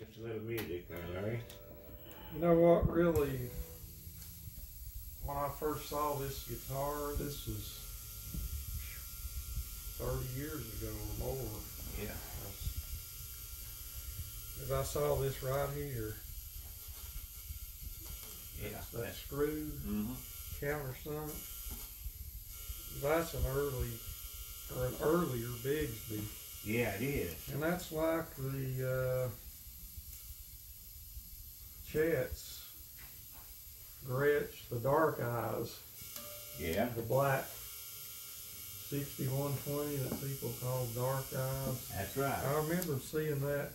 Just a little music there, Larry. You know what, really, when I first saw this guitar, this was 30 years ago or more. Yeah. As I saw this right here, Yeah. that screw Mm-hmm. countersunk, that's an early, or an earlier Bigsby. Yeah, it is. And that's like the uh, Chet's Gretsch, the dark eyes, Yeah. the black 6120 that people call dark eyes. That's right. I remember seeing that.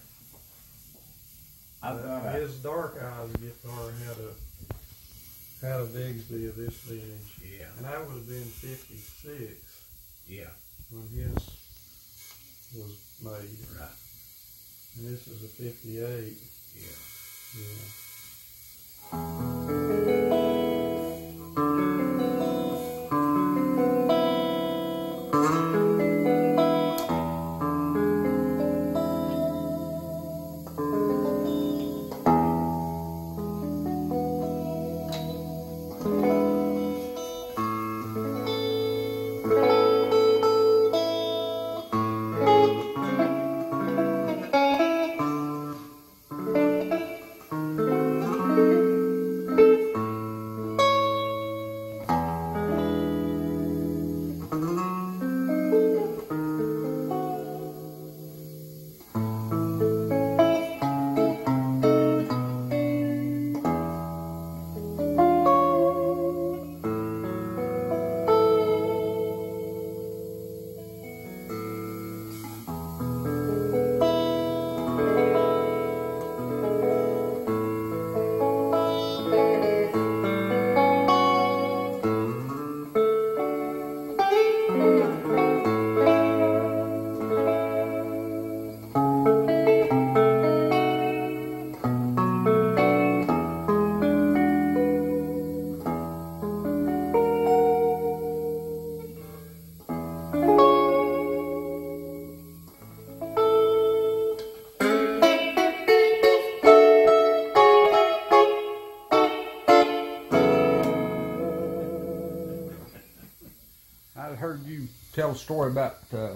I uh, thought I, his dark eyes guitar had a had a Bigsby of this vintage, yeah, and that would have been 56 yeah, when his was made. right, And this is a 58. yeah. Yeah. I a story about uh,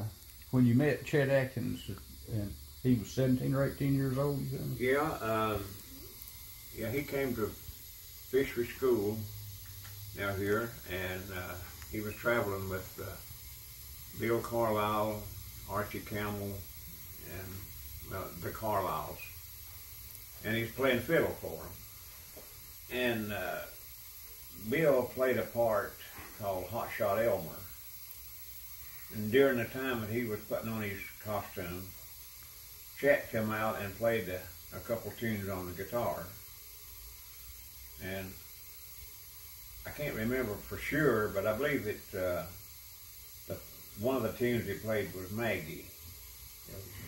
when you met Chet Atkins, and he was 17 or 18 years old. Yeah, um, yeah, he came to fishery school out here, and uh, he was traveling with uh, Bill Carlisle, Archie Campbell, and the Carlisles, and he's playing fiddle for them. And uh, Bill played a part called Hot Shot Elmer. And during the time that he was putting on his costume, Chet come out and played a, a couple tunes on the guitar. And I can't remember for sure, but I believe that uh, the, one of the tunes he played was Maggie.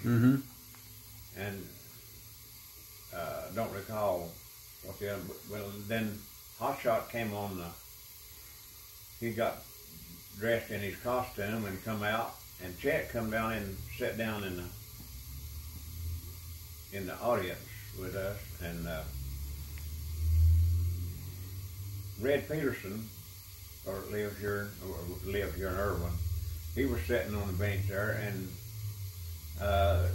Mm-hmm. And uh, don't recall what the other, well, then Hot Shot came on the, he got dressed in his costume and come out, and Chet come down and sat down in the in the audience with us, and uh, Red Peterson, or lived here, or lived here in Erwin. He was sitting on the bench there, and uh,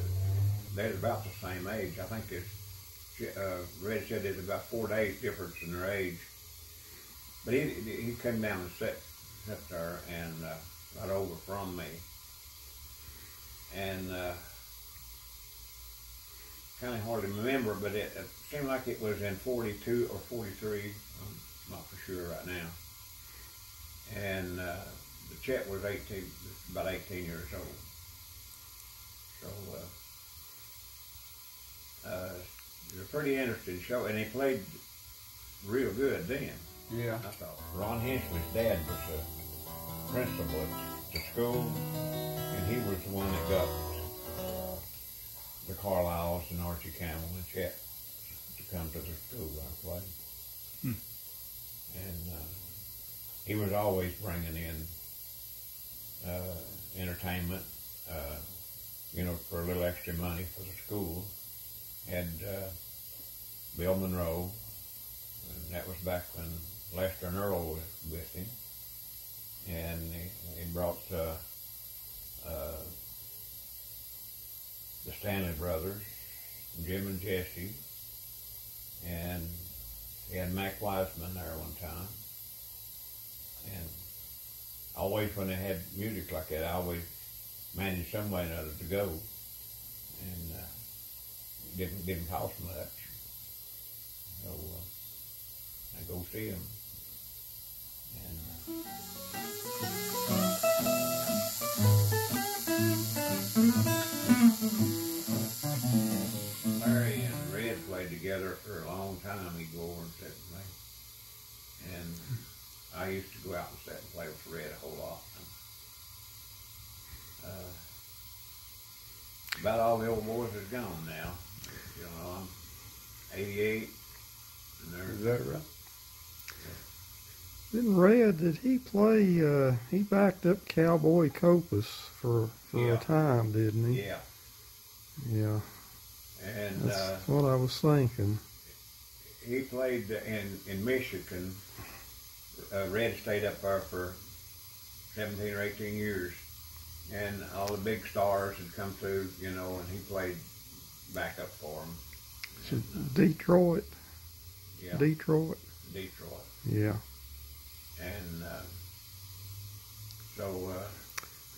they're about the same age. I think it's uh, Red said there's about four days difference in their age. But he he came down and sat sat there and uh, got over from me, and uh, kind of hard to remember, but it, it seemed like it was in 42 or 43. I'm not for sure right now. And uh, the Chet was 18, about 18 years old. So uh, uh, it was a pretty interesting show, and he played real good then. Yeah. I thought Ron Hensley's dad was a principal at the school, and he was the one that got the Carlisles and Archie Campbell and Chet to come to the school I played. Hmm. And uh, he was always bringing in uh, entertainment, uh, you know, for a little extra money for the school. Had uh, Bill Monroe, and that was back when Lester and Earl was with him, and he, he brought uh, uh, the Stanley brothers, Jim and Jesse, and he had Mac Wiseman there one time, and always when they had music like that, I always managed some way or another to go, and uh, didn't didn't cost much. So uh, I go see him, and uh, for a long time. He'd go over and sit and play, and I used to go out and sit and play with Red a whole lot. Uh, about all the old boys is gone now. You know, I'm 88, and Is that right? Didn't Red, did he play, uh, he backed up Cowboy Copas for, for Yeah. a time, didn't he? yeah, Yeah. And That's uh, what I was thinking. he played in in Michigan. Uh, Red stayed up there for 17 or 18 years, and all the big stars had come through, you know, and he played backup for them. So Detroit. Yeah, Detroit. Detroit. Yeah. and uh, so uh,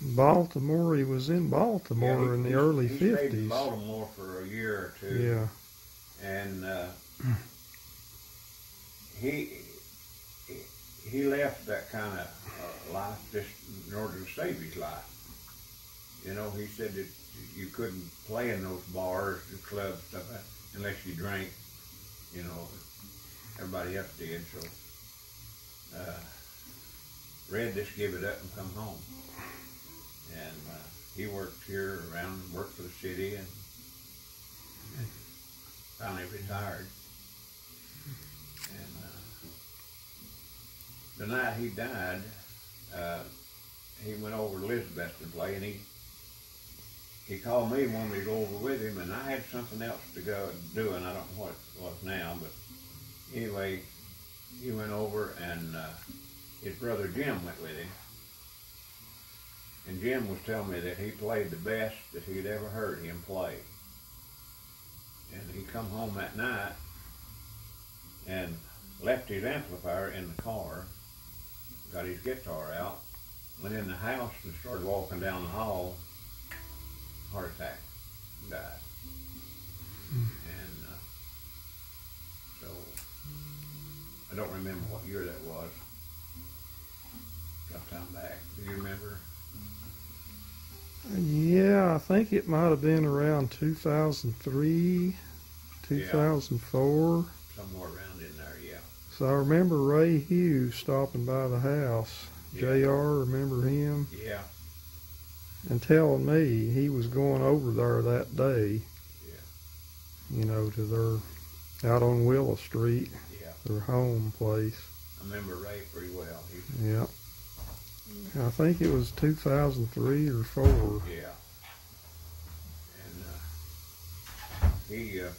Baltimore, he was in Baltimore yeah, he- in the early he stayed in 50s. Baltimore for a year or two. Yeah. and uh, he he left that kind of uh, life just in order to save his life. You know, he said that you couldn't play in those bars, the clubs, stuff like unless you drank. You know, everybody else did. So, uh, Red just give it up and come home. And uh, he worked here around, worked for the city, and finally retired. And uh, the night he died, uh, he went over to Elizabeth to play, and he he called me and wanted me to go over with him, and I had something else to go do, and I don't know what it was now, but anyway, he went over, and uh, his brother Jim went with him. And Jim was telling me that he played the best that he'd ever heard him play and he come home that night and left his amplifier in the car, got his guitar out, went in the house and started walking down the hall, heart attack, died. And uh, so I don't remember what year that was. Sometime back. Do you remember? Yeah, I think it might have been around 2003, 2004. Somewhere around in there, yeah. So I remember Ray Hughes stopping by the house. Yeah. JR, remember him? Yeah, And telling me he was going over there that day, yeah, you know, to their, out on Willow Street, yeah. their home place. I remember Ray pretty well. He Yeah. I think it was 2003 or 4. Yeah. And uh, he, uh,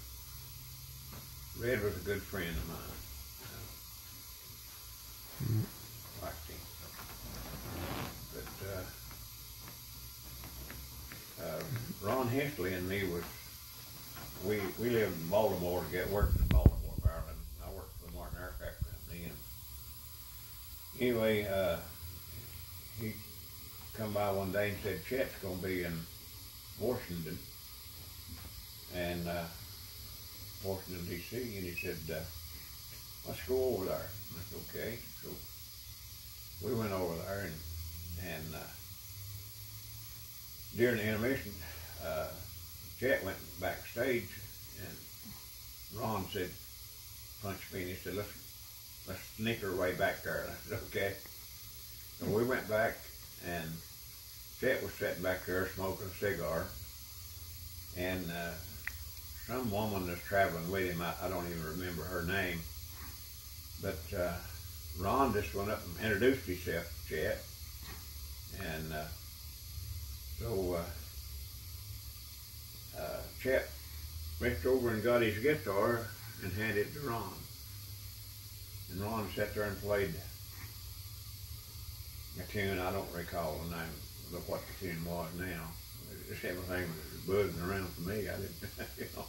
Red was a good friend of mine. Mm. Liked him. But uh, uh, Ron Hensley and me was, we, we lived in Baltimore to get work in Baltimore, Maryland. I worked for the Martin Aircraft Company. And anyway, uh, he come by one day and said Chet's gonna be in Washington and uh, Washington D.C. and he said, uh, "Let's go over there." I said, "Okay." So we went over there and and uh, during the intermission, uh, Chet went backstage and Ron said, "Punch me," and he said, "Let's let's sneak our way back there." I said, "Okay." So we went back and Chet was sitting back there smoking a cigar, and uh, some woman that's traveling with him, I, I don't even remember her name, but uh, Ron just went up and introduced himself to Chet, and uh, so uh, uh, Chet reached over and got his guitar and handed it to Ron. And Ron sat there and played a tune. I don't recall the name of what the tune was now. Just everything was buzzing around for me. I didn't, you know.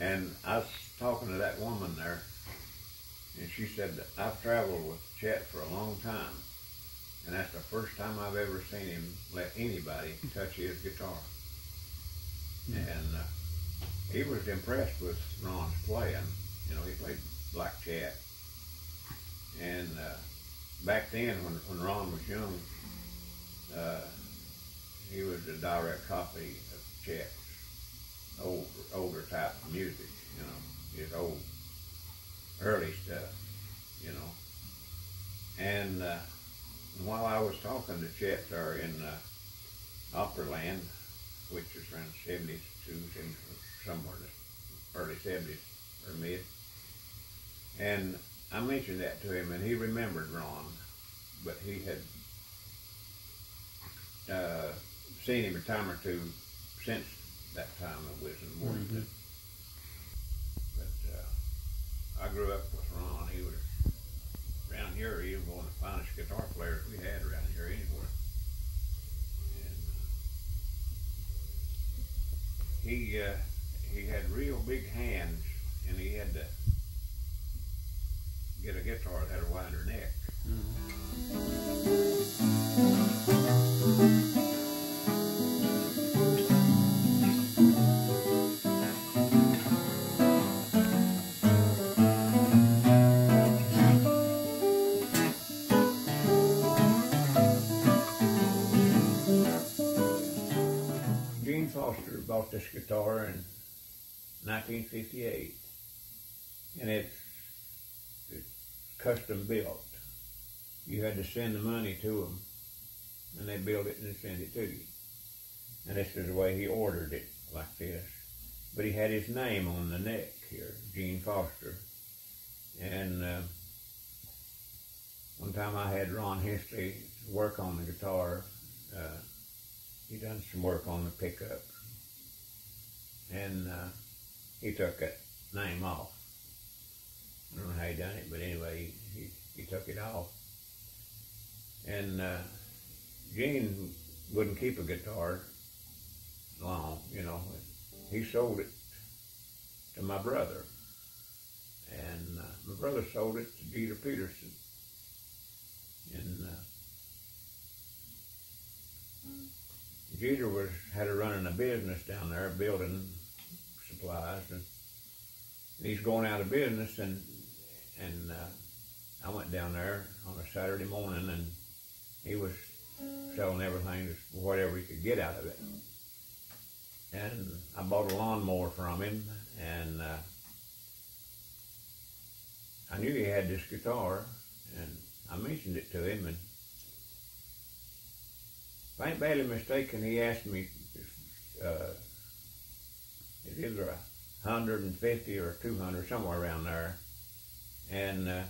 And I was talking to that woman there, and she said that I've traveled with Chet for a long time, and that's the first time I've ever seen him let anybody touch his guitar. And uh, he was impressed with Ron's playing. You know, he played black Chet. And uh, back then, when, when Ron was young, uh, he was a direct copy of Chet's old, older type of music, you know, his old, early stuff, you know. And uh, while I was talking to Chet there in uh, which was around 72, somewhere in the early 70s or mid, and I mentioned that to him, and he remembered Ron, but he had uh, seen him a time or two since that time of Wisdom Warrington. But uh, I grew up with Ron. He was around here. He was one of the finest guitar players we had around here anywhere. And uh, he uh, he had real big hands, and he had to get a guitar that had a wider neck. Gene Foster bought this guitar in 1958, and it's custom built. You had to send the money to them, and they build it and send it to you. And this is the way he ordered it, like this. But he had his name on the neck here, Gene Foster. And uh, one time I had Ron Hensley work on the guitar. Uh, he done some work on the pickups. And uh, he took that name off. I don't know how he done it, but anyway, he, he, took it off. And uh, Gene wouldn't keep a guitar long, you know. He sold it to my brother. And uh, my brother sold it to Jeter Peterson. And uh, Jeter was had a running a business down there, building supplies, and he's going out of business. And and uh, I went down there on a Saturday morning, and he was selling everything, whatever he could get out of it. And I bought a lawnmower from him, and uh, I knew he had this guitar, and I mentioned it to him, and if I ain't badly mistaken, he asked me, uh, it was a hundred and fifty or two hundred, somewhere around there. And uh,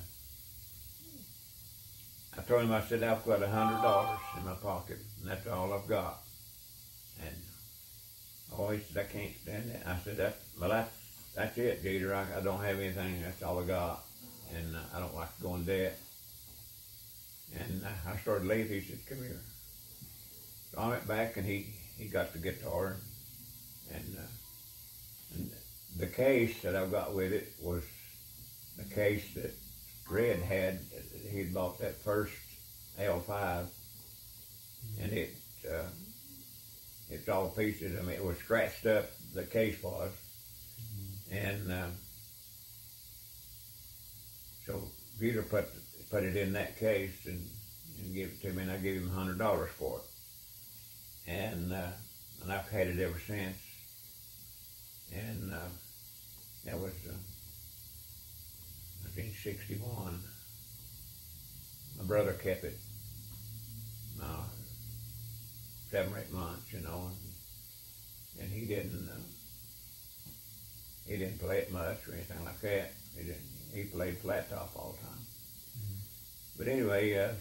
I told him, I said, I've got a hundred dollars in my pocket, and that's all I've got. And oh, he said, I can't stand that. I said, that, well, that's, that's it, Jeter. I, I don't have anything. That's all I got. And uh, I don't like to go debt. And uh, I started leaving. He said, come here. So I went back and he, he got the guitar and, uh, and the case that I've got with it was the case that Red had. He'd bought that first L5 and it, uh, it's all pieces. I mean, it was scratched up, the case was. And, uh, so Jeter put, put it in that case and, and gave it to me and I gave him hundred dollars for it and uh, and I've had it ever since. And uh, that was uh, 1961. My brother kept it uh, seven or eight months, you know, and, and he didn't uh, he didn't play it much or anything like that. He didn't. He played flat top all the time. But anyway. Uh,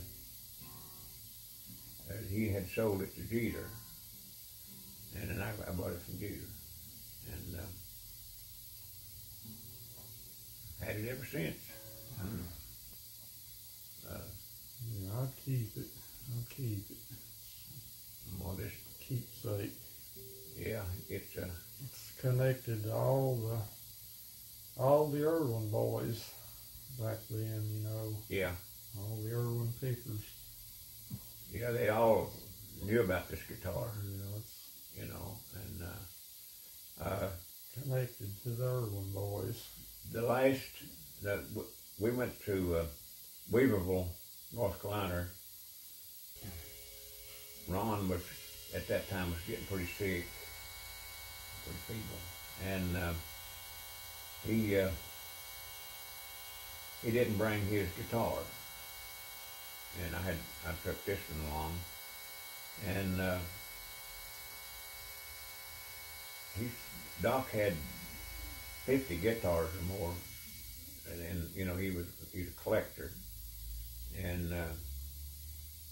uh, he had sold it to Jeter, and then I, I bought it from Jeter. And uh, had it ever since. Uh, Yeah, I'll keep it. I'll keep it. well, this, Keepsake. yeah, it's uh, It's connected to all the all the Erwin boys back then, you know, yeah, all the Erwin pickers. yeah. They all knew about this guitar, You know, it's you know, and uh, uh, connected to the Erwin boys. The last that we went to uh, Weaverville, North Carolina. Ron was at that time was getting pretty sick, pretty feeble, and uh, he uh, he didn't bring his guitar, and I had I took this one along, and uh, he Doc had fifty guitars or more, and, and you know he was he's a collector, and uh,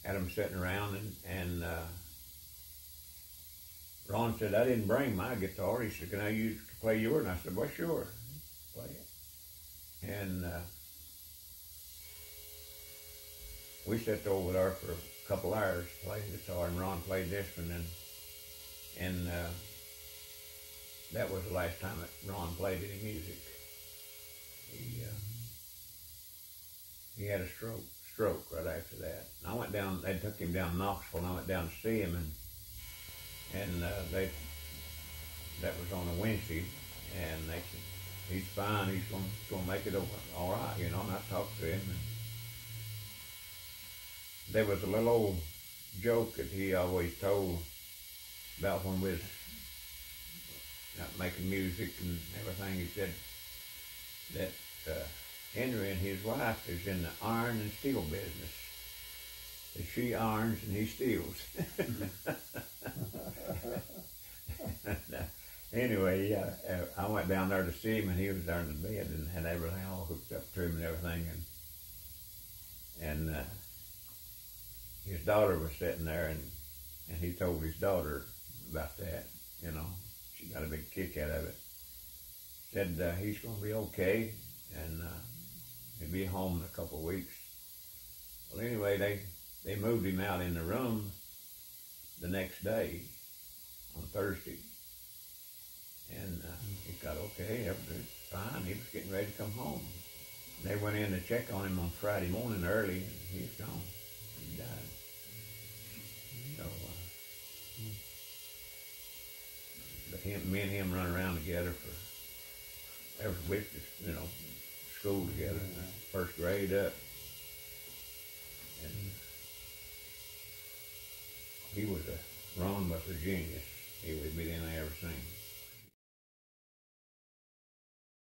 had them sitting around, and and uh, Ron said I didn't bring my guitar. He said, "Can I use to play yours?" And I said, "Well, sure, play it." And uh, we sat over there for a couple hours playing guitar, and Ron played this one, and and. Uh, that was the last time that Ron played any music. He uh, he had a stroke stroke right after that. And I went down. They took him down to Knoxville, and I went down to see him, and and uh, they that was on a Wednesday, and they said he's fine. He's gonna gonna make it over all right, you know. And I talked to him, and there was a little old joke that he always told about when we was making music and everything. He said that uh, Henry and his wife is in the iron and steel business. That she irons and he steals. anyway, uh, I went down there to see him, and he was there in the bed and had everything all hooked up to him and everything, and and uh, his daughter was sitting there, and and he told his daughter about that, you know she got a big kick out of it. Said uh, he's going to be okay, and uh, he'll be home in a couple of weeks. Well, anyway, they they moved him out in the room the next day on Thursday, and uh, he got okay, everything's fine. He was getting ready to come home. They went in to check on him on Friday morning early, and he's gone. He died. So. Uh, but him, me and him run around together for every week, you know, school together, mm-hmm. first grade up. And he was a, Ron was a genius. He would be in ever since.